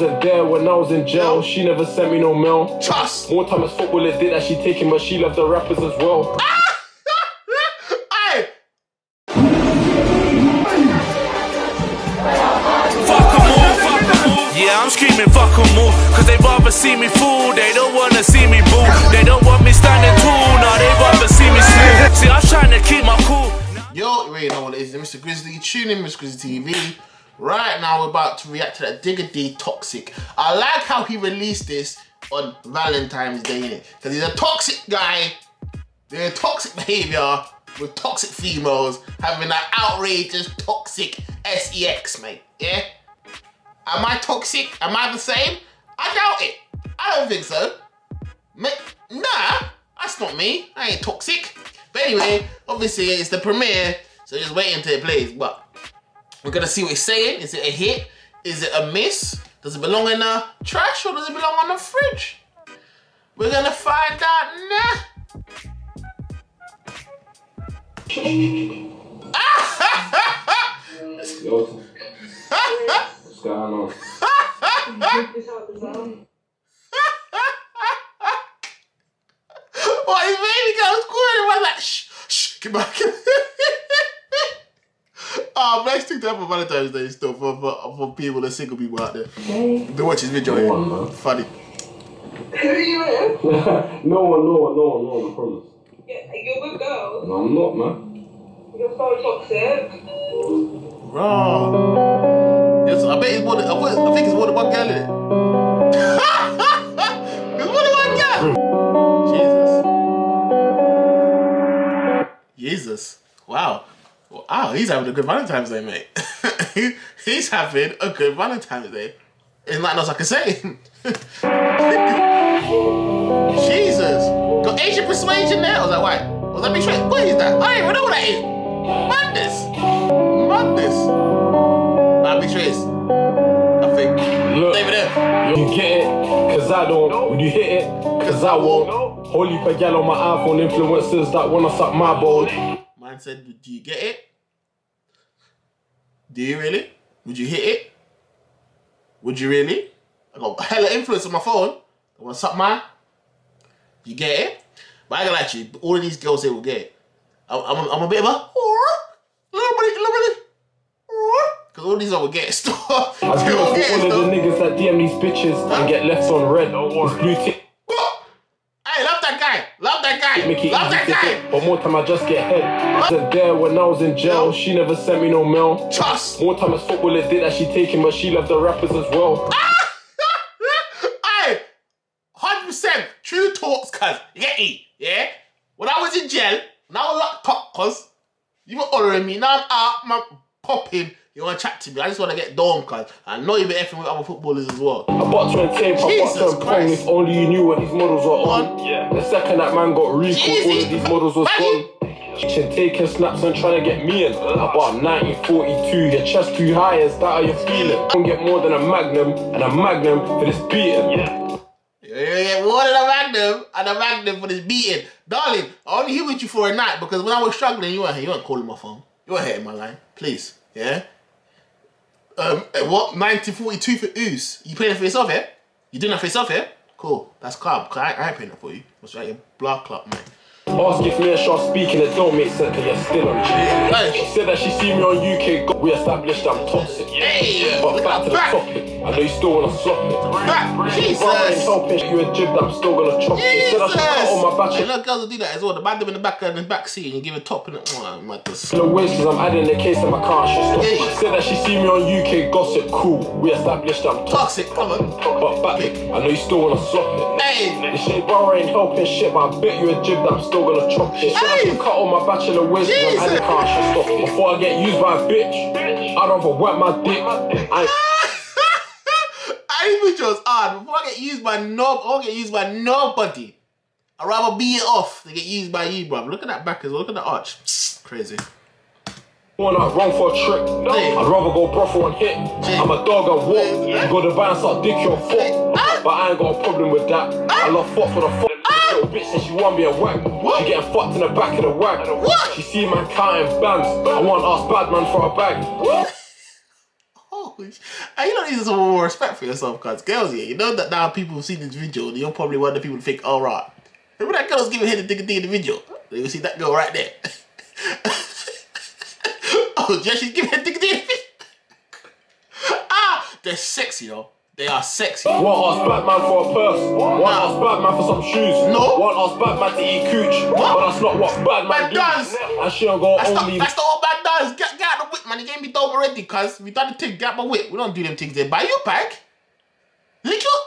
wasn't there when I was in jail. She never sent me no mail. Trust. More time as football it did that she taking, but she loved the rappers as well. Hey, Fuck 'em all, fuck 'em all. Yeah, I'm screaming fuck fuck 'em all. Cause they rather see me fool, they don't wanna see me boo. They don't want me standing tall, nah, they rather see me smooth. See, I'm trying to keep my cool. yo, you already know what it is. Mr. Grizzley, tune in, Mr. Grizzley TV. Right now, we're about to react to that Digga D Toxic. I like how he released this on Valentine's Day, because he's a toxic guy. They're toxic behavior with toxic females having that outrageous toxic sex, mate. Yeah? Am I toxic? Am I the same? I doubt it. I don't think so. Ma- Nah, that's not me. I ain't toxic. But anyway, obviously it's the premiere, so just wait until it plays. But we're gonna see what he's saying. Is it a hit? Is it a miss? Does it belong in the trash or does it belong on the fridge? We're gonna find out now. What's going on? Baby crying. I was like, shh, shh, get back. Oh, best thing to have for Valentine's Day still for, for, for people, the single people out there. They watch his video. Go on, man. Funny. Who are you with? no one, no one, no one, no one, I promise. Yeah, You're with girls. No, I'm not, man. You're so toxic. Bro. Yes, I bet it's more than, I, I think it's more than one girl in it. it's more than one girl. Jesus. Jesus. Wow. Wow, ah, he's having a good Valentine's Day, mate. he's having a good Valentine's Day. There's nothing else I can say. Jesus. Got Asian persuasion there? Or was that white? Was that mixed race? What is that? I don't even know what that is. Madness. Madness. Nah, race. I think. Look, it there. you get it, cause I don't. Would you hit it, cause I won't. Holy per gal on my iPhone influencers that wanna suck my balls. Man said, do you get it? Do you really? Would you hit it? Would you really? I got hella influence on my phone. What's up, my. You get it? But I lie to you, all of these girls here will get it. I'm, I'm, I'm a bit of a. Little bit, little bit. Because all these are will get it. Stop. I will get all of the niggas that DM these bitches and get left on red. It's blue tick. But more time I just get head. Wasn't there when I was in jail. She never sent me no mail. Trust. More time as football it did that she taking, but she loved the rappers as well. Hey, hundred percent true talks, cuz me, yeah. When I was in jail, when I was locked up, cuz you were honoring me. Now I'm out, I'm popping. You wanna chat to me? I just wanna get done, cuz I know you've been effing with other footballers as well. I bought to and tape, I Jesus bought to and pong. Christ. If only you knew what these models were on. On. Yeah. The second that man got recalled, all of these models was Buddy. gone. She taking snaps and trying to get me in. About 1942, your chest too high, is that how you're feeling? Don't get more than a magnum and a magnum for this beating. Yeah. Yeah, yeah, yeah. More than a magnum and a magnum for this beating, darling. I only here with you for a night because when I was struggling, you weren't here. You weren't calling my phone. You weren't hitting my line, please. Yeah. Um, eh, what? 1942 for Oos. You paying it for yourself, yeah? You doing that for yourself, yeah? Cool. That's calm. Cause I, I ain't paying that for you. What's right? Your blood clot, man. Ask if me and Shaw speaking, it don't make sense because you're still on G. She said that she seen me on UK, we established I'm toxic. hey, But back to the topic, I know you still wanna slop it. Back. Brother ain't ah, Jesus. helping, you a jib that I'm still gonna chop it. Said I should cut all my Jesus. batch I know girls will do that as well. The man them in the back uh, in the back seat and you give a top in it. Oh, my God. the ways cause I'm adding the case that my car should stop. Yeah. She said that she see me on UK gossip, cool. We established I'm toxic. Toxic, come on. But back, I know you still wanna slop it. Hey. This shit brother ain't helping shit, but I bet you a jib that I'm still gonna chop it. Said I Hey. should cut all my bachelor ways cause I'm Jesus. adding car should stop it. Before I get used by a bitch, I'd rather wet my dick. I I chose hard. Before I get used by no, I get used by nobody. I'd rather be it off than get used by you, bro. Look at that back as well. Look at the arch. Crazy. wanna run for a trick. Hey. I'd rather go brothel and hit. I'm a dog and walk. You go to and start dick your foot. Ah. But I ain't got a problem with that. I love fuck for the fuck. Little bitch said she want me a whack. She getting fucked in the back of the wag. What? She see man counting bands. I want ask bad man for a bag. Oh, And you don't need some more respect for yourself, cuz girls, yeah. You know that now people have seen this video, you're probably one of the people to think, all right. Remember that girl's giving head to digga D in the video? You see that girl right there. oh, yeah, she's giving head to the ah, they're sexy, though. They are sexy. One ask Batman for a purse. One ask Batman for some shoes. No. One ask Batman to eat cooch. But that's not what Batman Man do. does. And she don't go That's, only. not, that's not all bad does. Get, get out the whip, man. You gave me dope already, cuz. We done the thing. Get out my whip. We don't do them things there. Buy you a bag. Lick you.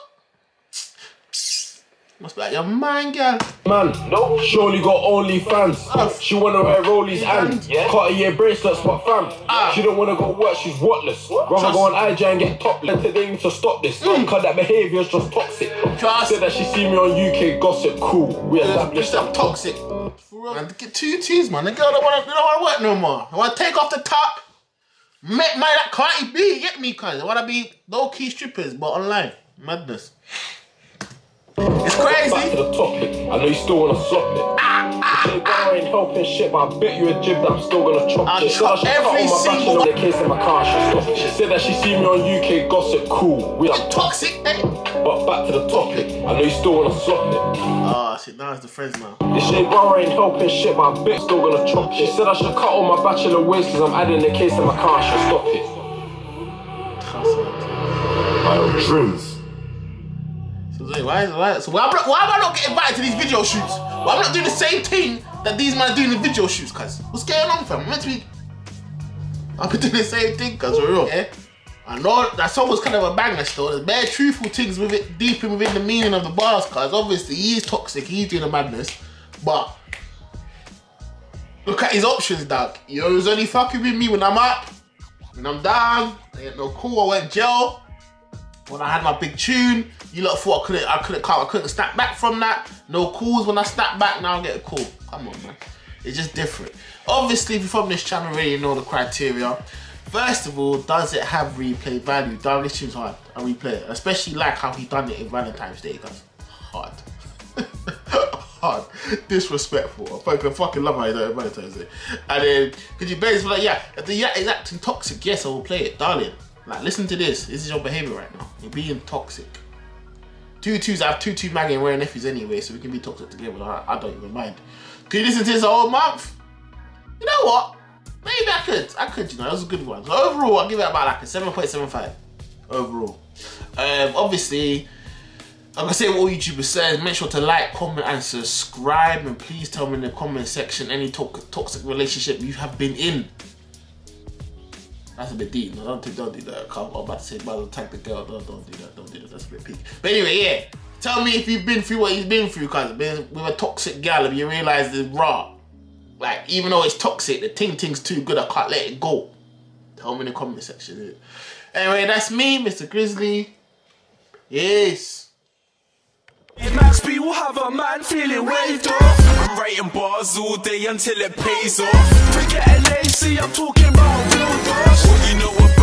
Must be like your man, girl. Man, no. She only got only fans. Ah. She wanna wear rollies and Yeah. Cartier bracelets, but fam, Ah. she don't wanna go work. She's worthless. Rather go on IG and get topless. They need to stop this. Cause that behavior's just toxic. Mm. Trust. Said that she see me on UK gossip. Cool. We Just established I'm that. toxic. Man, get two twos, man. The girl don't wanna, they don't wanna work no more. I wanna take off the top. Make my that Cardi B, get me, cuz. I wanna be low key strippers, but online. Madness. It's crazy. Back to crazy. the topic. I know you still wanna slop it. Say bar ain't helping shit, but I bet you a jib that I'm still gonna chop. I'll she said chop I should cut all my single bachelor in the case of my car should stop. She said that she see me on UK gossip. Cool. We are Toxic, eh? But back to the topic. I know you still wanna slop it. Oh, shit, now it's the friends now. This shit bar ain't helping shit, but I bet still gonna chop. She said I should cut all my bachelor ways cause I'm adding the case of my car should stop it. My dreams. Wait, why, why, so why, am I- why am I not getting invited to these video shoots? Why am I not doing the same thing that these men are doing in the video shoots, cuz? What's going on, fam? I'm meant to be... I've been doing the same thing, cuz, for real, yeah? I know that song was kind of a banger still. There's bare truthful things with it, deep in within the meaning of the bars, cuz. Obviously, he's toxic, he's doing a madness, but... Look at his options, dog. Yo, he's only fucking with me when I'm up, when I'm down, I ain't no cool, I went jail when I had my big tune, you lot thought I couldn't, I couldn't, I couldn't snap back from that. No calls when I snap back. Now I get a call. Come on, man. It's just different. Obviously, if you're from this channel, you know the criteria. First of all, does it have replay value? This tune's hard. I replay it, especially like how he done it in Valentine's Day, guys. Hard. hard. Disrespectful. I fucking, fucking love how he done it in Valentine's Day. And then, could you basically like, yeah, if the yeah is acting toxic, yes, I will play it, darling. Like, listen to this. This is your behavior right now. You're being toxic. Two twos, I have two two Maggie and wearing nephews anyway, so we can be toxic together. I, I don't even mind. Could you listen to this whole month? You know what? Maybe I could. I could, you know, that was a good one. So overall, I'll give it about like a 7.75. Overall. Um, obviously, I say what all YouTubers say, make sure to like, comment, and subscribe. And please tell me in the comment section any to- toxic relationship you have been in. That's a bit deep. No, don't, do- don't do that. I'm about to say, about the tag the girl. Don't, don't do that. Don't do that. That's a bit peak. But anyway, yeah. Tell me if you've been through what he's been through, cause with a toxic gal, if you realize it's raw. Like, even though it's toxic, the ting ting's too good, I can't let it go. Tell me in the comment section. Anyway, that's me, Mr. Grizzley. Yes. Max B will have a man feeling waved off. I'm writing bars all day until it pays off. Forget LAC, I'm talking about real boss. What you know about